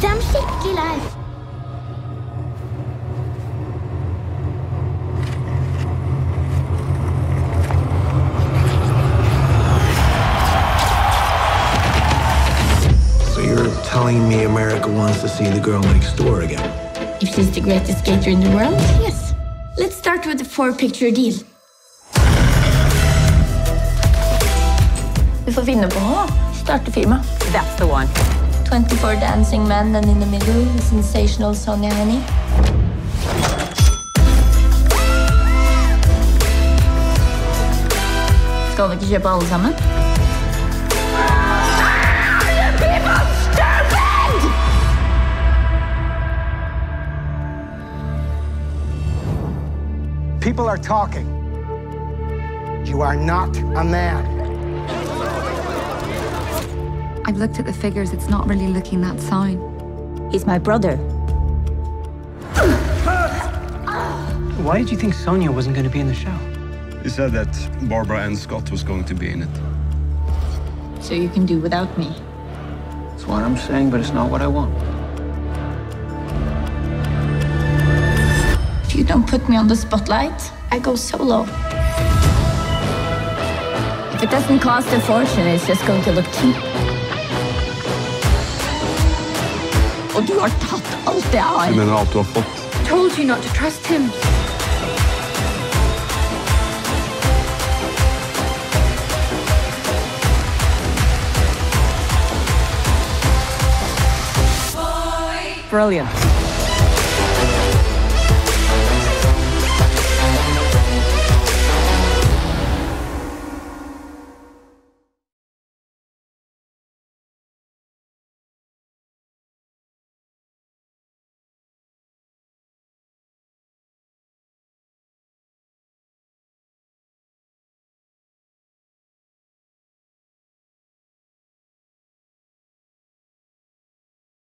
dem skikkelig lei. So you're telling me America wants to see the girl next door again? If she's the greatest skater in the world, yes. Let's start with a four-picture deal. Du får finne på noe, da. Starte firma. That's the one. 24 dancing men, and in the middle, the sensational alle sammen? People are talking. You are not a man. I've looked at the figures. It's not really looking that fine. He's my brother. Why did you think Sonja wasn't going to be in the show? He said that Barbara Ann Scott was going to be in it. So you can do without me. That's what I'm saying, but it's not what I want. If you don't put me on the spotlight, I go solo. If it doesn't cost a fortune, it's just going to look cheap. Og du har tatt alt jeg Du mener alt du har fått? Told you not to trust him. Brilliant.